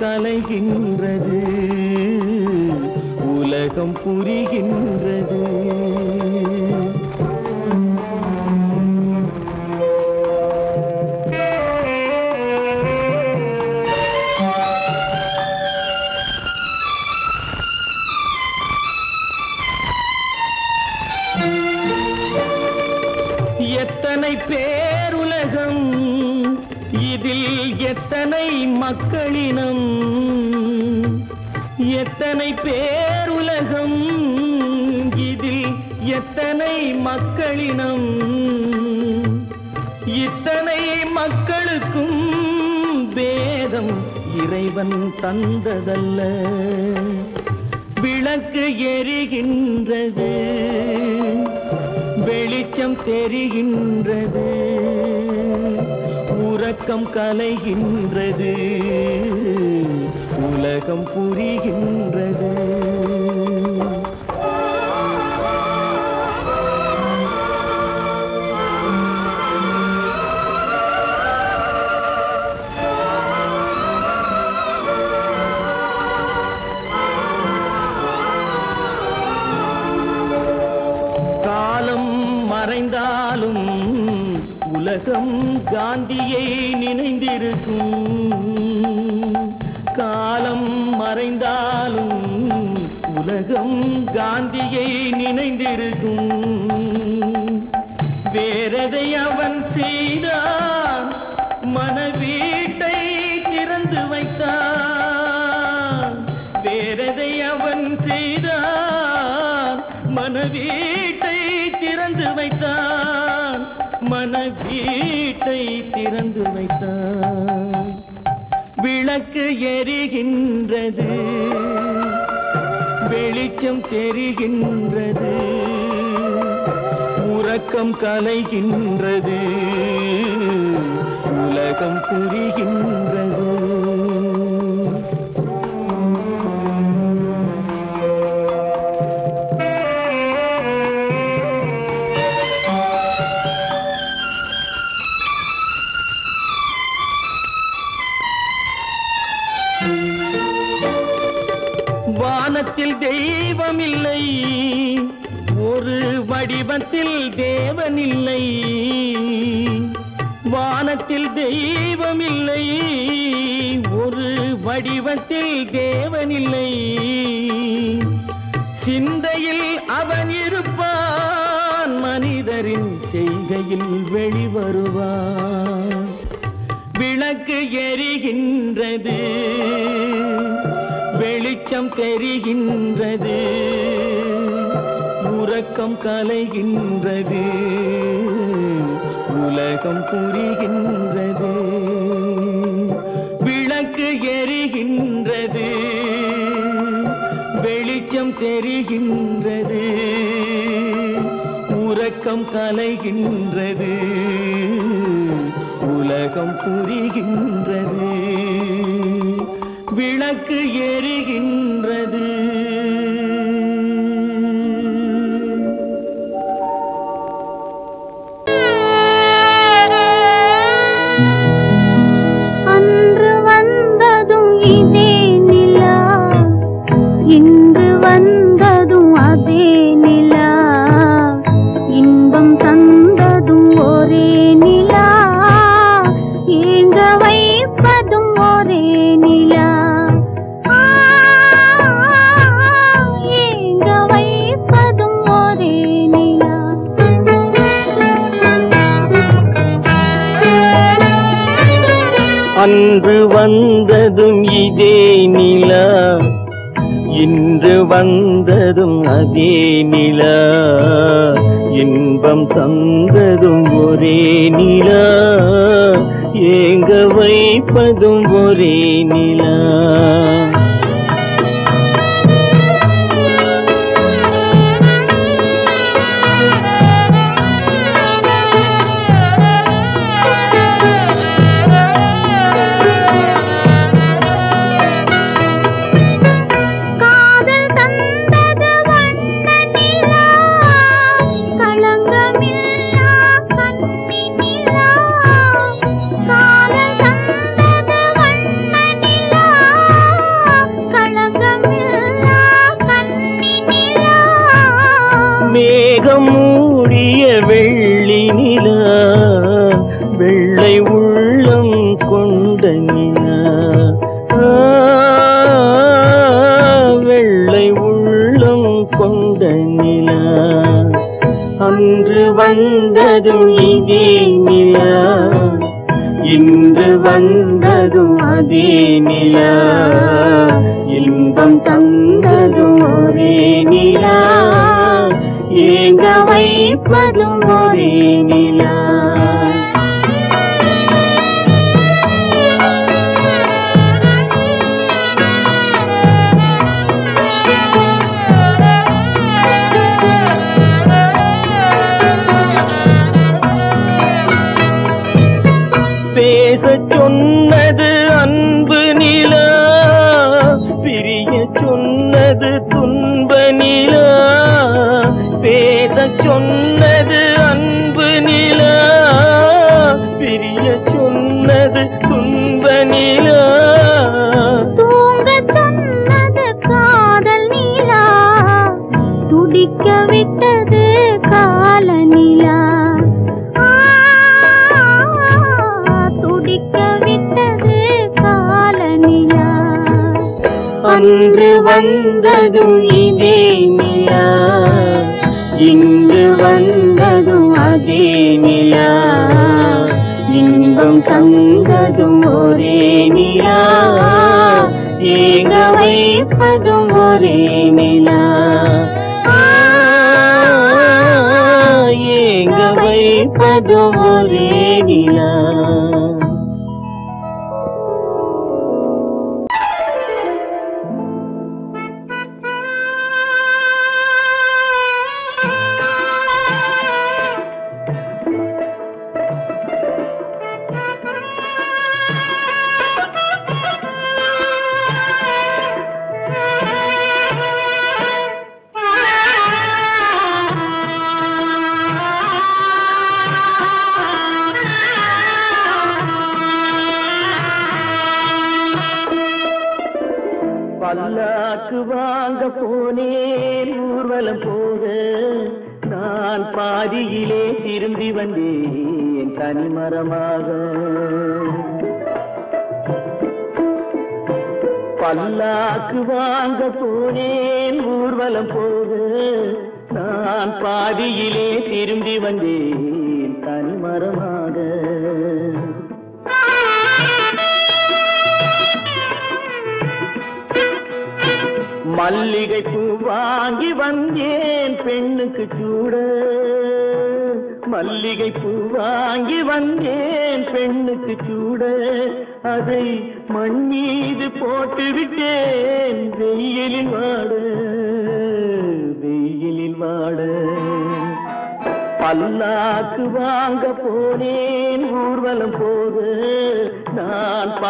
கலைகின்றது. உலகில் எத்தனை மக்களினம்? எத்தனை பேருலகம் இதில் எத்தனை மக்களினம்? இத்தனை மக்களுக்கும் வேதம் இறைவன் தந்ததல்ல. விளக்கு எரிகின்றது. வெளிச்சம் தெரிகின்றது. உறக்கம் கலைகின்றது. உலகம் புரிகின்றது. உலகம் காந்தியை நினைந்திருக்கும். காலம் மறைந்தாலும் உலகம் காந்தியை நினைந்திருக்கும். வேறதை அவன் செய்தான் மனவீட்டை திறந்து வைத்தான். வேறதை அவன் செய்தான் மனவீட்டை திறந்து வைத்தான். மன வீட்டை திறந்து வைத்தான் விளக்கு எரிகின்றது. வெளிச்சம் தெரிகின்றது. உறக்கம் கலைகின்றது. உலகம் புரிகின்றது வானத்தில் தேவனில்லை. வானத்தில் தெய்வம் இல்லை ஒரு வடிவத்தில் தேவனில்லை. சிந்தையில் அவன் இருப்பான். மனிதரின் செய்கையில் வெளிவருவான். விளக்கு எரிகின்றது. வெளிச்சம் தெரிகின்றது. உறக்கம் கலைகின்றது. உலகம் புரிகின்றது. விளக்கு எரிகின்றது. வெளிச்சம் தெரிகின்றது. உறக்கம் கலைகின்றது. உலகம் புரிகின்றது. விளக்கு எரிகின்றது. வந்ததும் அதேமிலா இன்பம் தந்ததும் ஒரே நிலா. ஏங்க வைப்பதும் ஒரே நிலா.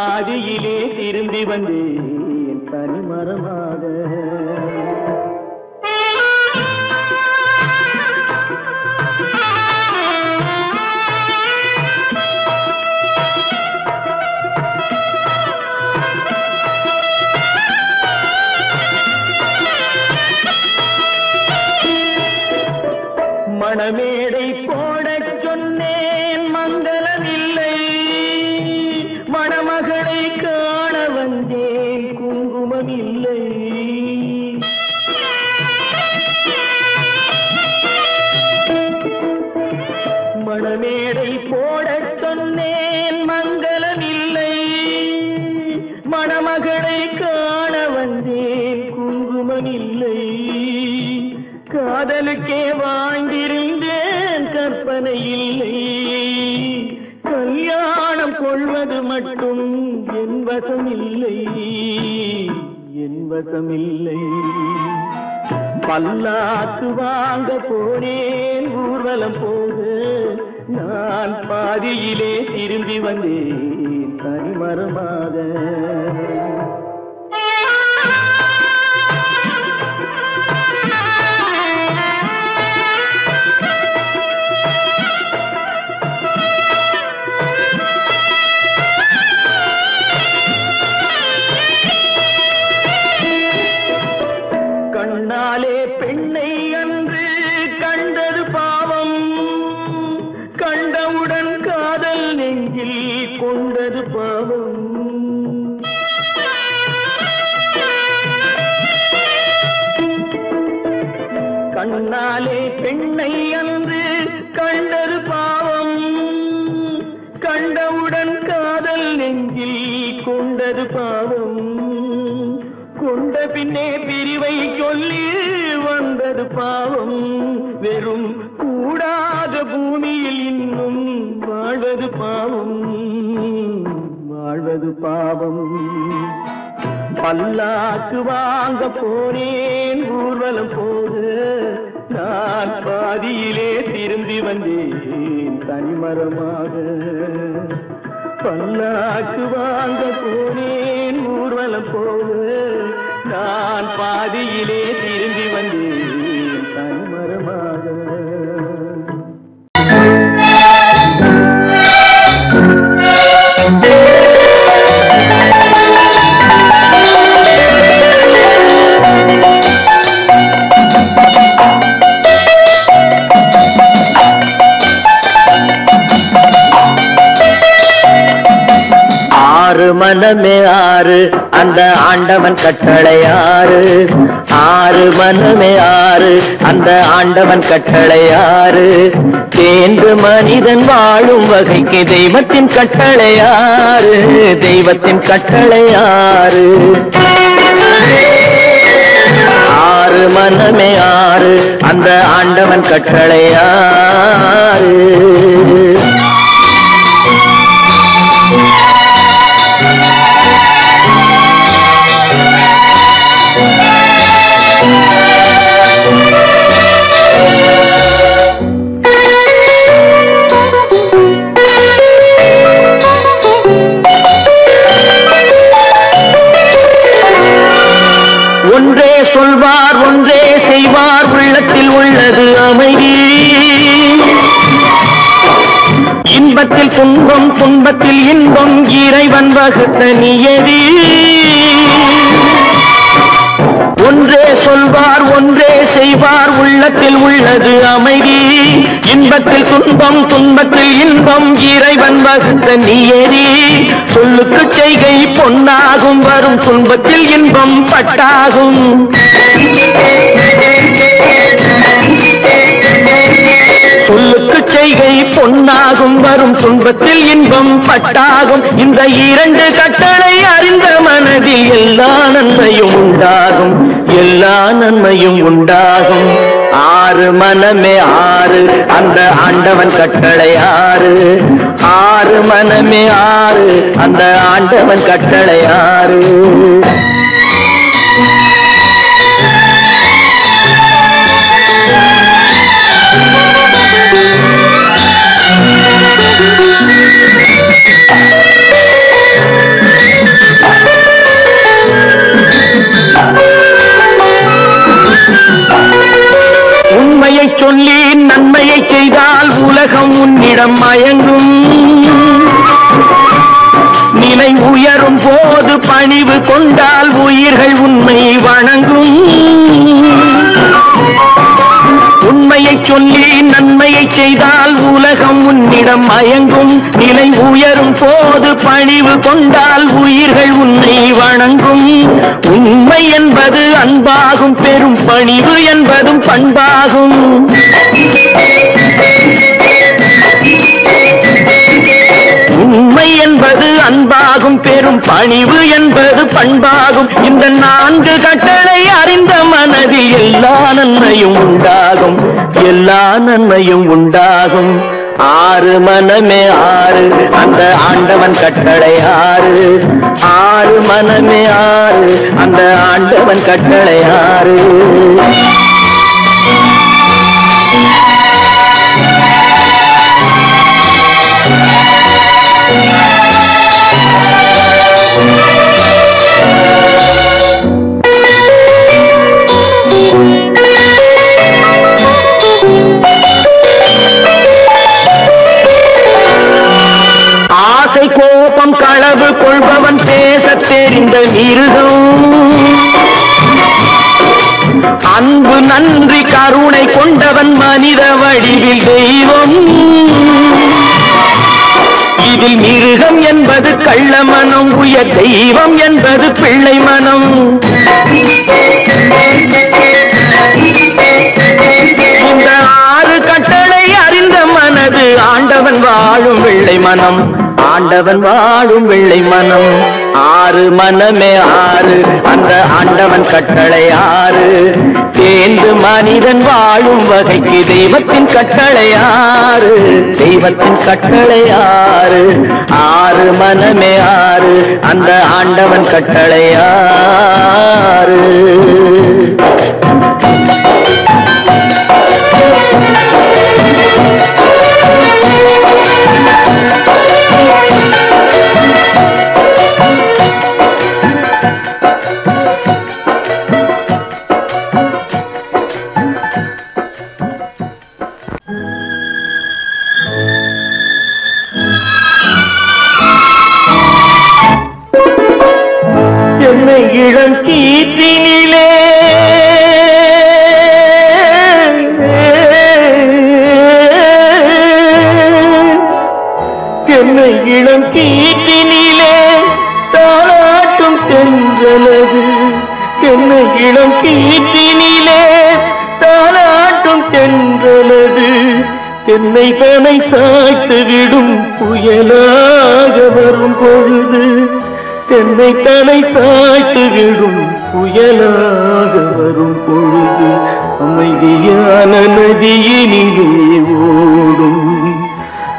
ஆதியிலே திரும்பி வந்தேன். தனிமரமாக. என் வசம் பல்லாக்கு வாங்க போனேன் ஊர்வலம் போக. நான் பாதியிலே திரும்பி வந்தேன் தனிமரமாக. மனமே ஆறு அந்த ஆண்டவன் கட்டளை ஆறு. ஆறு மனமே ஆறு அந்த ஆண்டவன் கட்டளை ஆறு. தேர்ந்து மனிதன் வாழும் வகைக்கு தெய்வத்தின் கட்டளை ஆறு. தெய்வத்தின் கட்டளை ஆறு. ஆறு மனமே ஆறு அந்த ஆண்டவன் கட்டளை ஆறு. இன்பத்தில் துன்பம் துன்பத்தில் இன்பம் இறைவன் வகுத்த நியதி. ஒன்றே சொல்வார் ஒன்றே செய்வார் உள்ளத்தில் உள்ளது அமைதி. இன்பத்தில் துன்பம் துன்பத்தில் இன்பம் இறைவன் வகுத்த நியதி. சொல்லுக்கு செய்கை பொன்னாகும் வரும் துன்பத்தில் இன்பம் பட்டாகும். சொல்லுக்கு செய்கை பொன்னாகும். வரும் துன்பத்தில் இன்பம் பட்டாகும். இந்த இரண்டு கட்டளை அறிந்த மனதில் எல்லா நன்மையும் உண்டாகும். எல்லா நன்மையும் உண்டாகும். ஆறு மனமே ஆறு. அந்த ஆண்டவன் கட்டளை ஆறு. ஆறு மனமே ஆறு. அந்த ஆண்டவன் கட்டளை ஆறு. உன்னிடம் மயங்கும். நிலை உயரும் போது பணிவு கொண்டால் உயிர்கள் உண்மை வணங்கும். உண்மையை சொல்லி நன்மையை செய்தால் உலகம் உன்னிடம் மயங்கும். நிலை உயரும் போது பணிவு கொண்டால் உயிர்கள் உன்னை வணங்கும். உண்மை என்பது அன்பாகும் பெரும் பணிவு என்பதும் பண்பாகும். என்பது அன்பாகும். பெரும் பணிவு என்பது பண்பாகும். இந்த நான்கு கட்டளை அறிந்த மனதில் எல்லா நன்மையும் உண்டாகும். எல்லா நன்மையும் உண்டாகும். ஆறு மனமே ஆறு அந்த ஆண்டவன் கட்டளை ஆறு. ஆறு மனமே ஆறு அந்த ஆண்டவன் கட்டளை ஆறு. நிறைந்த தெரிந்த மிருகம். அன்பு நன்றி கருணை கொண்டவன் மனித வடிவில் தெய்வம். இதில் மிருகம் என்பது கள்ள மனம் உயர் தெய்வம் என்பது பிள்ளை மனம். இந்த ஆறு கட்டளை அறிந்த மனது ஆண்டவன் வாழும் வெள்ளை மனம். ஆண்டவன் வாழும் வெள்ளை மனம். ஆறு மனமே ஆறு. அந்த ஆண்டவன் கட்டளை ஆறு. தேர்ந்து மனிதன் வாழும் வகைக்கு தெய்வத்தின் கட்டளை ஆறு. தெய்வத்தின் கட்டளை ஆறு. ஆறு மனமே ஆறு. அந்த ஆண்டவன் கட்டளை ஆறு. என்னை இளம் கீற்றினிலே தாளாட்டும் தென்றலது. தென்னை தனை சாய்த்து விடும் புயலாக வரும் பொழுது. தென்னை தலை சாய்த்து விடும் புயலாக வரும் பொழுது. அமைதியான நதியினிலே ஓடும்.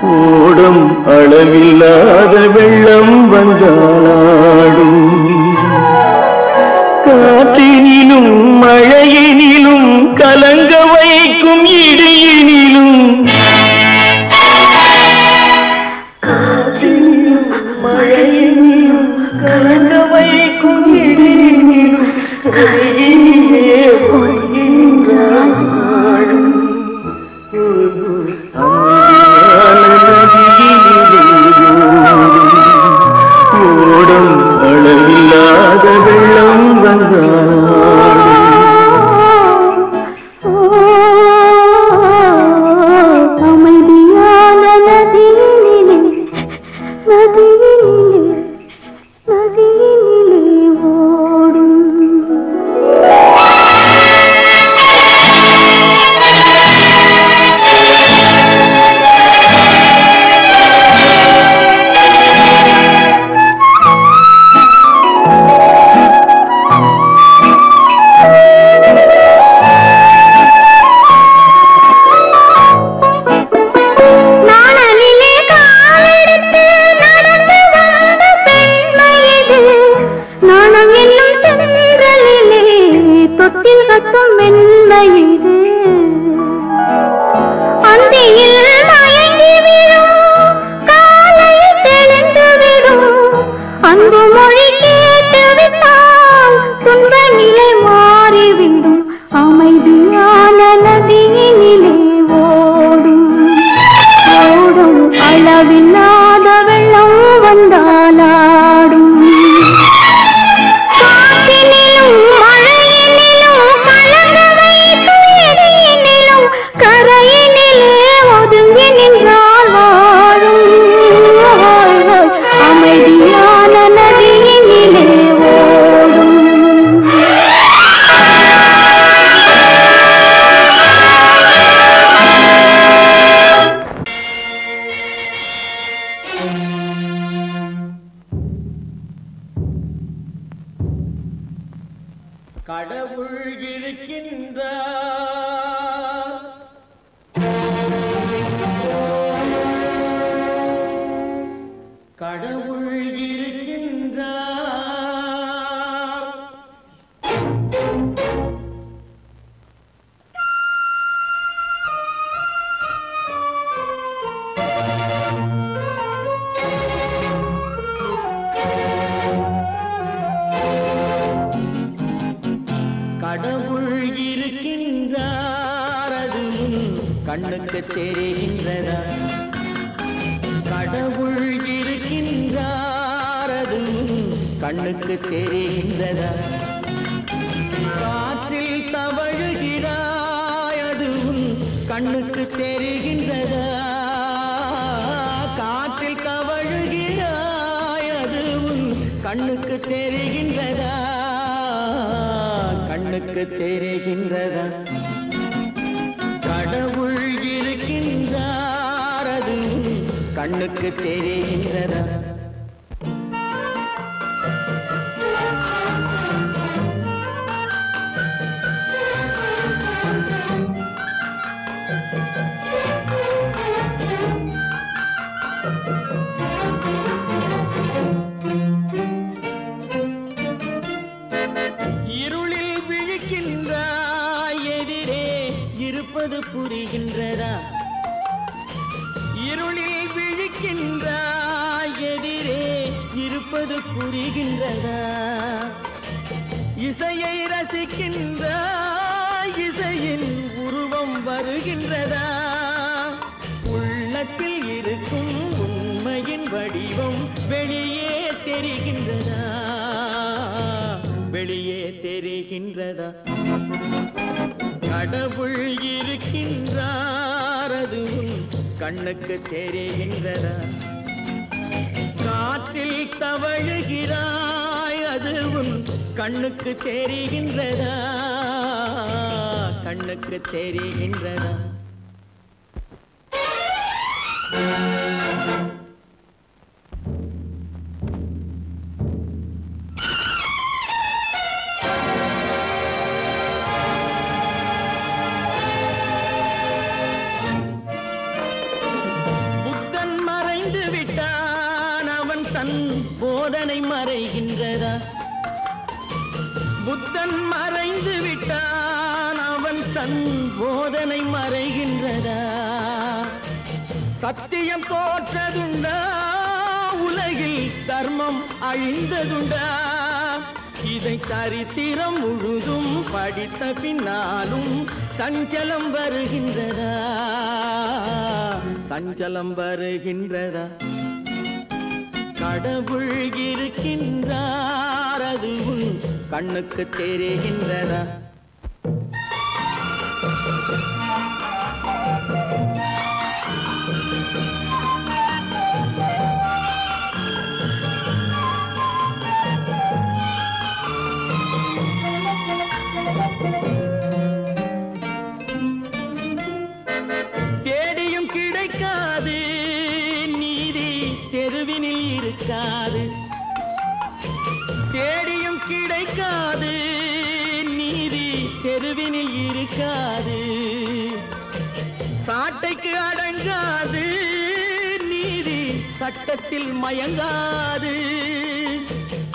ஓடும் அளவில்லாத வெள்ளம் வந்தாடும் காற்றினிலும் மழையினிலும் கலங்க வைக்கும் இடியினிலும் காற்றினிலும் மழையினிலும் கலங்க வைக்கும் இடியினிலும் கையிலே பொய்கின்றான் நாடும். அமைதியான நதியினிலே ஓடும் ஓடும் அளவில்லாத வெள்ளம் răng rỡ கடவுள் இருக்கின்ற தெரிகின்றதா கடவுள் இருக்கின்றார் அதுவும் கண்ணுக்கு தெரிகின்றதா கண்ணுக்கு தெரிகின்றதா? கண்ணுக்கு தெரிகின்றதா? மறைந்து விட்டான் அவன் தன் போதனை மறைகின்றதா? புத்தன் மறைந்து விட்டான். அவன் தன் போதனை மறைகின்றதா? சத்தியம் தோற்றதுண்டா உலகில் தர்மம் அழிந்ததுண்டா? இதை சரித்திரம் முழுதும் படித்த பின்னாலும் சஞ்சலம் வருகின்றதா? சஞ்சலம் வருகின்றதா? கடவுள் இருக்கின்றார். கண்ணுக்கு தெரிகின்றதா? சட்டத்தில் மயங்காது.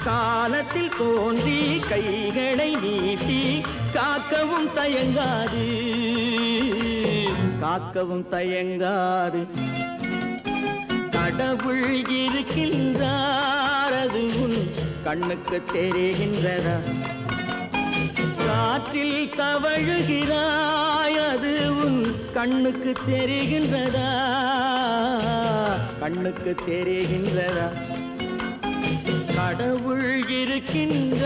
காலத்தில் தோன்றி கைகளை நீட்டி காக்கவும் தயங்காது. காக்கவும் தயங்காது. கடவுள் இருக்கின்றார் அது உன் கண்ணுக்கு தெரிகின்றதா? காற்றில் தவழுகிறாய் அது உன் கண்ணுக்கு தெரிகின்றதா? கண்ணுக்கு தெரிகின்றதா? கடவுள் இருக்கின்றார்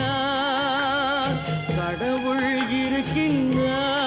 கடவுள் இருக்கின்றார்.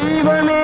தெய்வமே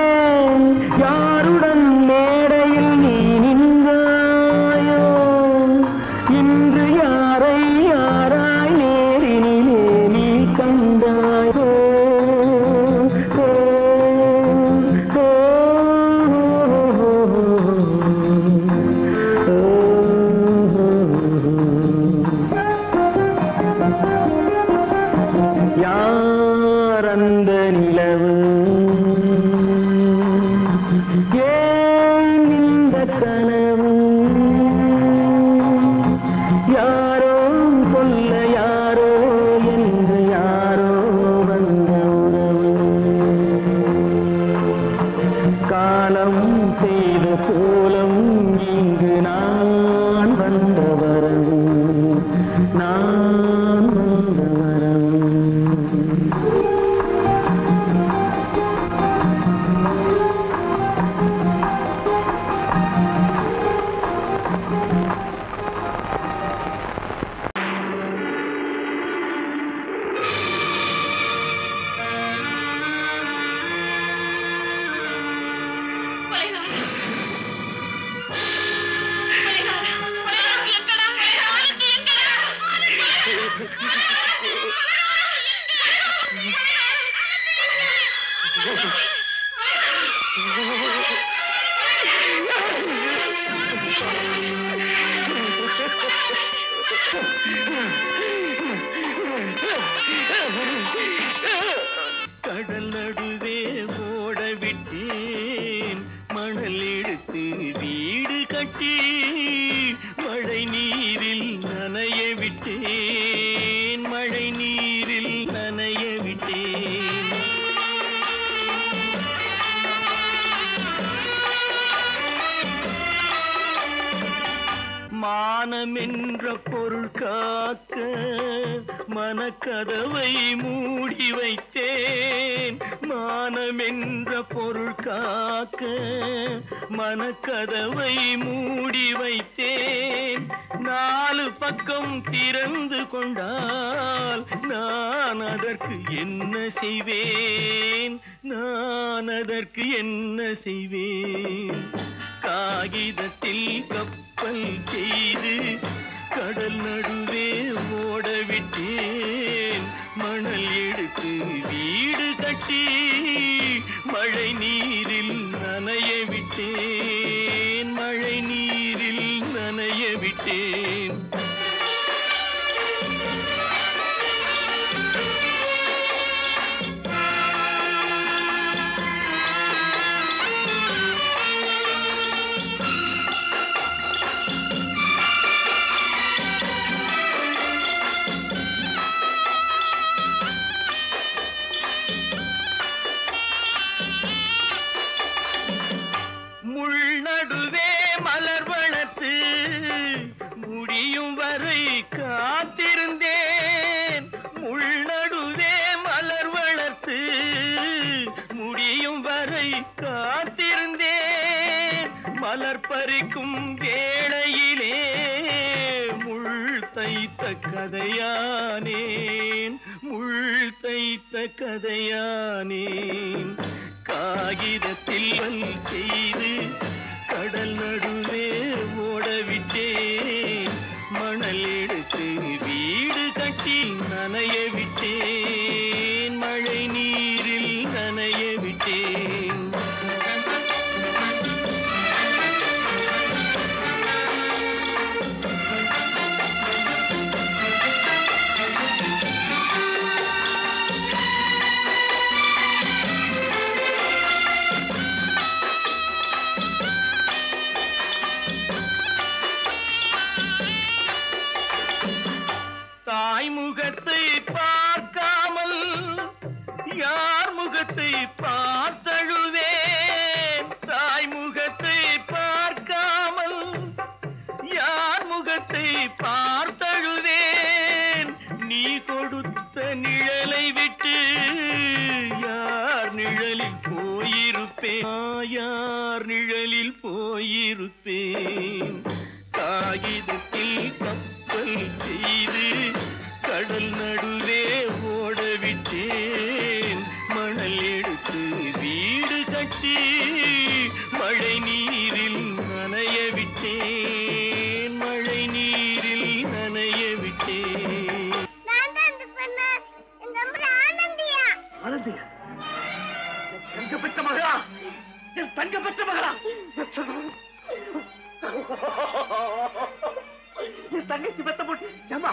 தங்கச்சி பெத்த போட்டு ஏமா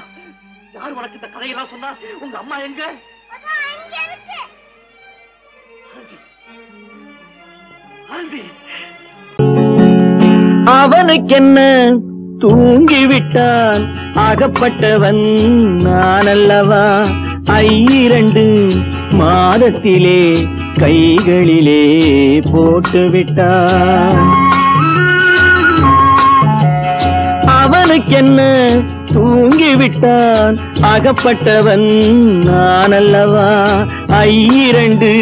யார் உனக்கு இந்த கதையெல்லாம் சொன்னா? உங்க அம்மா எங்க? ஆனந்தி அவனுக்கென்ன? தூங்கிவிட்டான். அகப்பட்டவன் நான் அல்லவா ஐரண்டு மாதத்திலே கைகளிலே போட்டுவிட்டான். அவனுக்கென்ன தூங்கிவிட்டான். அகப்பட்டவன் நான் அல்லவா ஐரண்டு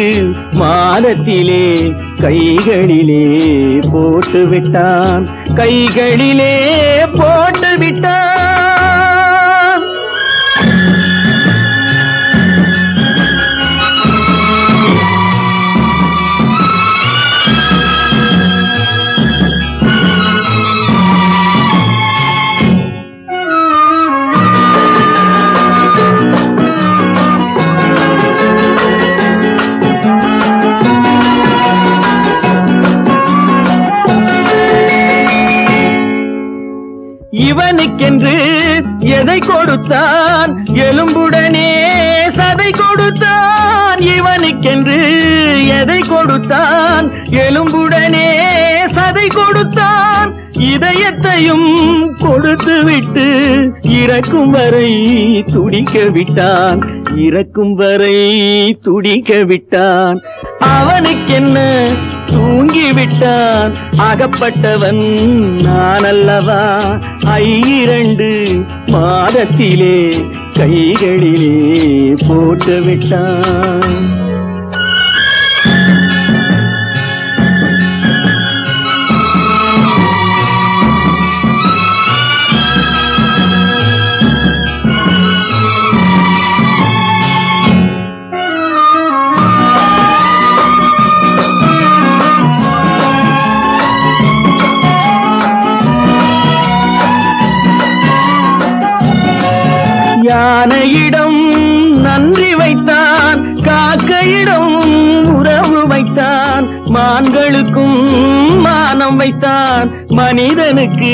மாதத்திலே கைகளிலே போட்டுவிட்டான். கைகளிலே போட்டுவிட்டான். கொடுத்தான். எலும்புடனே சதை கொடுத்தான். இவனுக்கென்று எதை கொடுத்தான்? எலும்புடனே சதை கொடுத்தான். இதயத்தையும் கொடுத்து விட்டு இறக்கும் வரை துடிக்க விட்டான். இறக்கும் வரை துடிக்க விட்டான். அவனுக்கென்ன தூங்கி விட்டான். அகப்பட்டவன் நான் அல்லவா ஐரண்டு மாதத்திலே கைகளிலே போட்டு விட்டான். மானம் வைத்தான் மனிதனுக்கு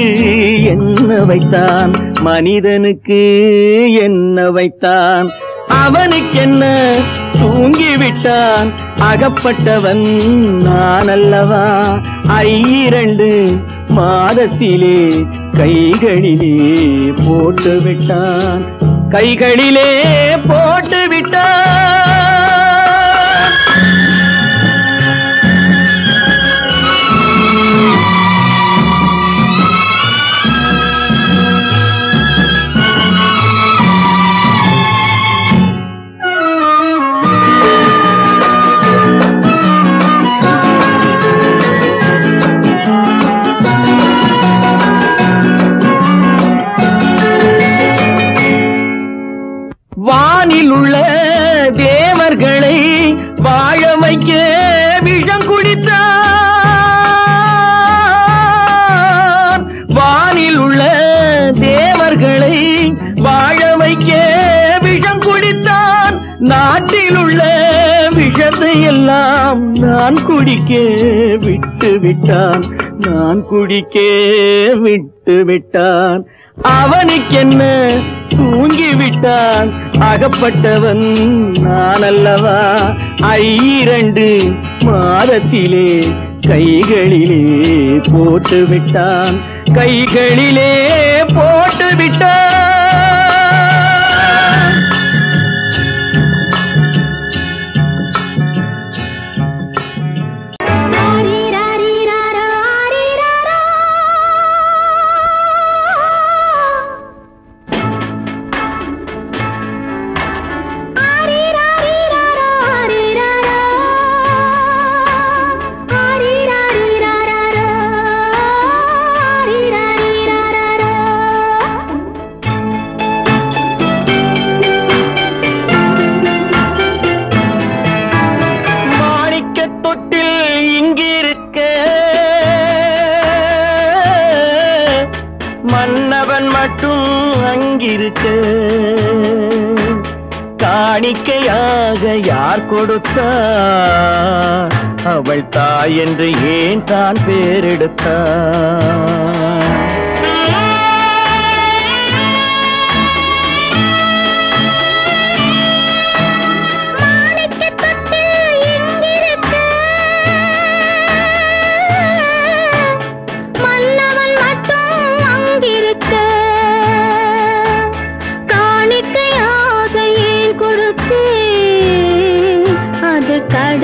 என்ன வைத்தான்? மனிதனுக்கு என்ன வைத்தான்? அவனுக்கென்ன தூங்கிவிட்டான்? அகப்பட்டவன் நான் அல்லவா ஐரண்டு மாதத்திலே கைகளிலே போட்டு விட்டான் கைகளிலே போட்டு விட்டான் உலகில் உள்ள தேவர்களை வாழ வைக்க விஷம் குடித்தார். வானில் உள்ள தேவர்களை வாழ வைக்க விஷம் குடித்தான் நாட்டில் உள்ள விஷத்தை எல்லாம் நான் குடிக்க விட்டு விட்டான். நான் குடிக்க விட்டு விட்டான். அவனுக்கென்ன தூங்கி விட்டான் அகப்பட்டவன் நான் அல்லவா ஐரண்டு மாதத்திலே கைகளிலே போட்டு விட்டான் கைகளிலே போட்டு விட்டான்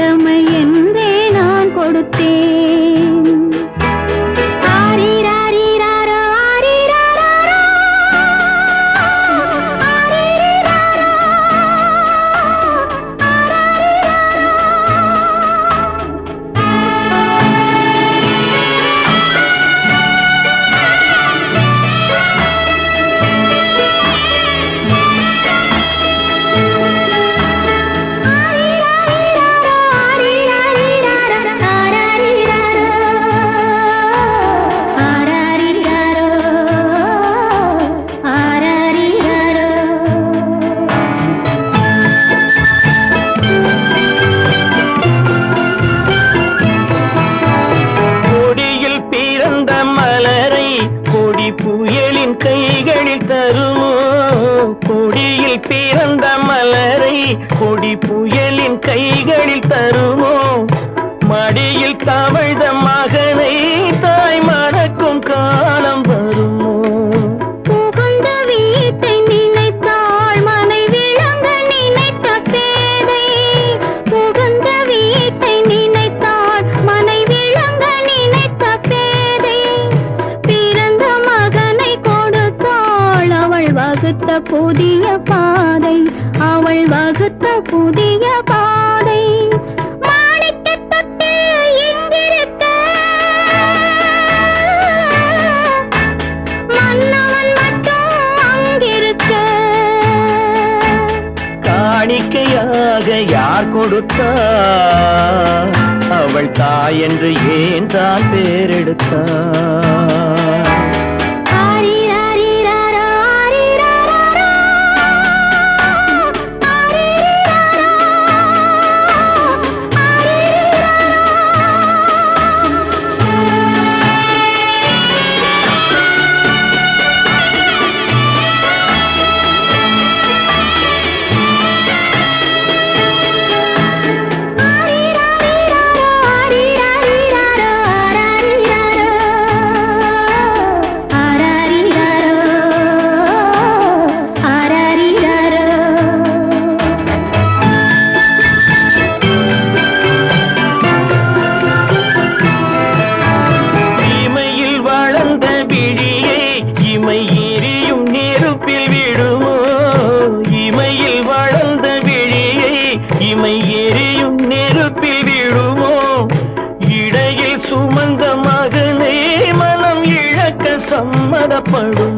கடமை என்றே நான் கொடுத்தேன். வகுத்த புதிய பாதை அவள் வகுத்த புதிய பாதை. யார் கொடுத்தா? அவள் தாய் என்று ஏன் தான் பேரெடுத்தா? ಮಳು